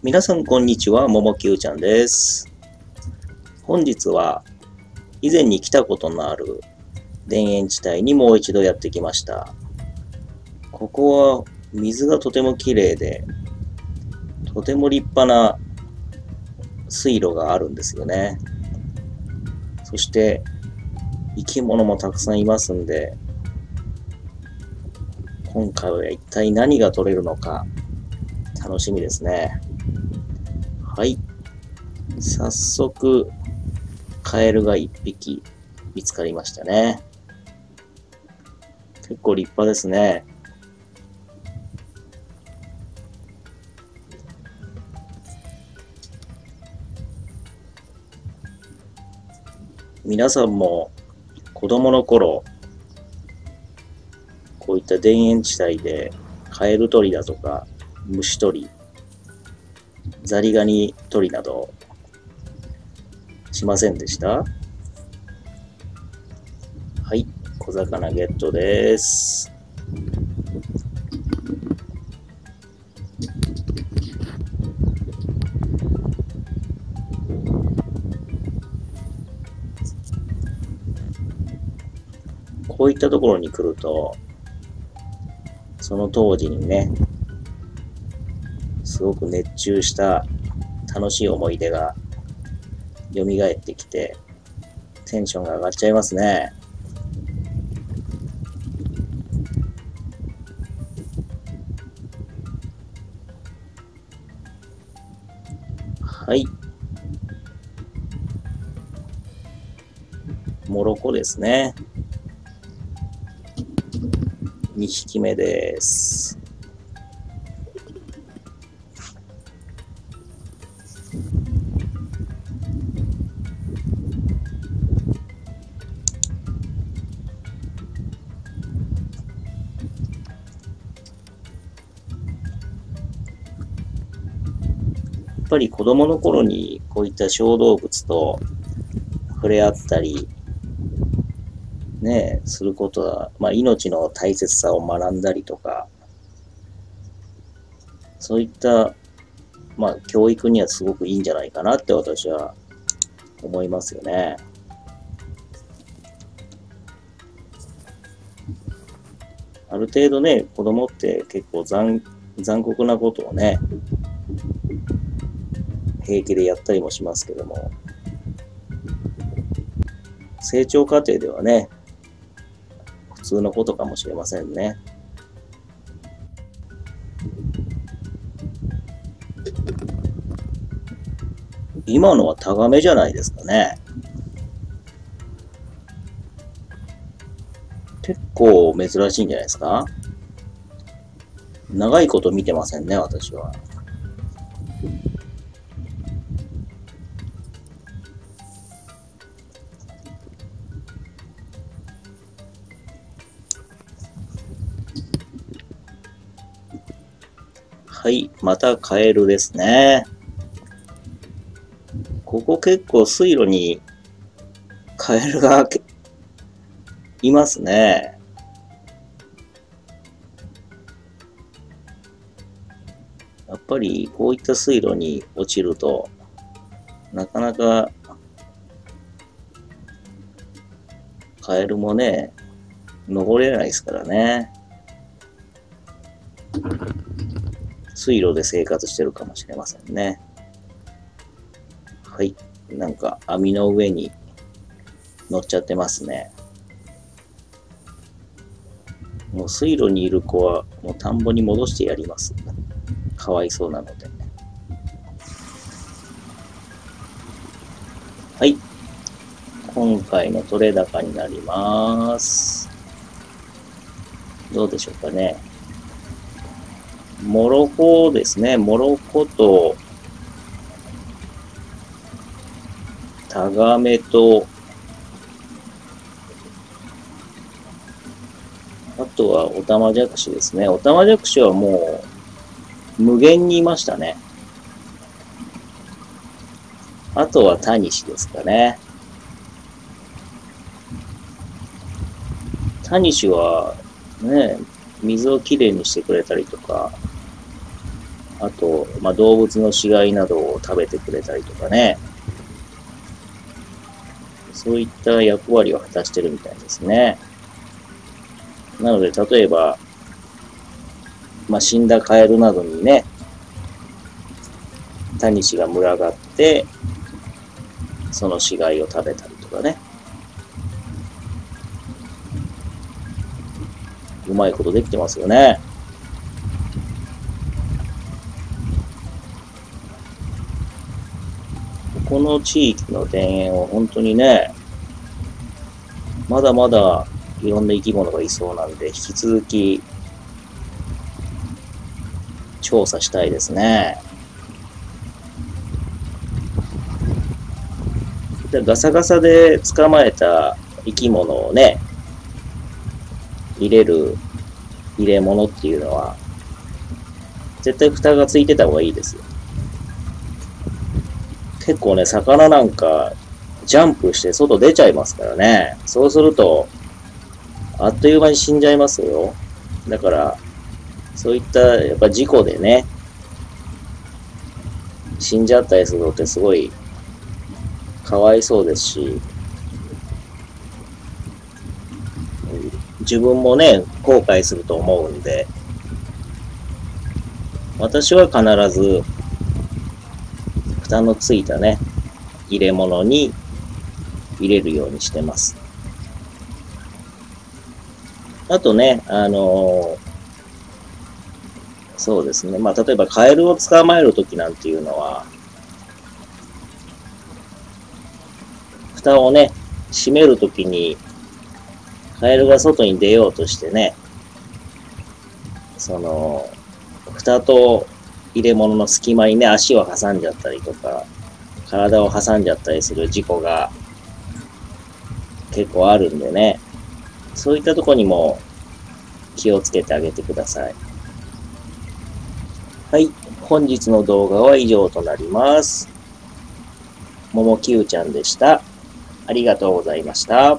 皆さんこんにちは、ももきゅうちゃんです。本日は以前に来たことのある田園地帯にもう一度やってきました。ここは水がとても綺麗で、とても立派な水路があるんですよね。そして生き物もたくさんいますんで、今回は一体何が取れるのか楽しみですね。はい。早速、カエルが一匹見つかりましたね。結構立派ですね。皆さんも子供の頃、こういった田園地帯でカエル取りだとか虫取り、ザリガニ取りなどしませんでした？はい、小魚ゲットです。こういったところに来ると、その当時にね、すごく熱中した楽しい思い出が蘇ってきて、テンションが上がっちゃいますね。はい。モロコですね。2匹目です。ぱり子供の頃にこういった小動物と触れ合ったり、ね、することは、まあ、命の大切さを学んだりとか、そういった、まあ、教育にはすごくいいんじゃないかなって私は思いますよね。ある程度ね、子供って結構残残酷なことをね、平気でやったりもしますけども、成長過程ではね、普通のことかもしれませんね。今のはタガメじゃないですかね。結構珍しいんじゃないですか長いこと見てませんね、私は。はい、またカエルですね。ここ結構水路にカエルがいますね。やっぱりこういった水路に落ちるとなかなかカエルもね、登れないですからね。水路で生活してるかもしれませんね。はい。なんか網の上に乗っちゃってますね。もう水路にいる子はもう田んぼに戻してやります。かわいそうなので。はい。今回の取れ高になります。どうでしょうかね。モロコですね。モロコと、タガメと、あとはオタマジャクシですね。オタマジャクシはもう無限にいましたね。あとはタニシですかね。タニシはね、水をきれいにしてくれたりとか、あと、まあ、動物の死骸などを食べてくれたりとかね。そういった役割を果たしてるみたいですね。なので、例えば、まあ、死んだカエルなどにね、タニシが群がって、その死骸を食べたりとかね。うまいことできてますよね。この地域の田園は本当にね、まだまだいろんな生き物がいそうなんで、引き続き調査したいですね。でガサガサで捕まえた生き物をね、入れる入れ物っていうのは、絶対蓋がついてた方がいいですよ。結構ね、魚なんか、ジャンプして外出ちゃいますからね。そうすると、あっという間に死んじゃいますよ。だから、そういった、やっぱ事故でね、死んじゃったりするのってすごい、かわいそうですし、自分もね、後悔すると思うんで、私は必ず蓋のついたね、入れ物に入れるようにしてます。あとね、あのー、そうですね。まあ、例えばカエルを捕まえるときなんていうのは、蓋をね、閉めるときに、カエルが外に出ようとしてね、その、蓋と入れ物の隙間にね、足を挟んじゃったりとか、体を挟んじゃったりする事故が結構あるんでね、そういったとこにも気をつけてあげてください。はい。本日の動画は以上となります。ももきゅうちゃんでした。ありがとうございました。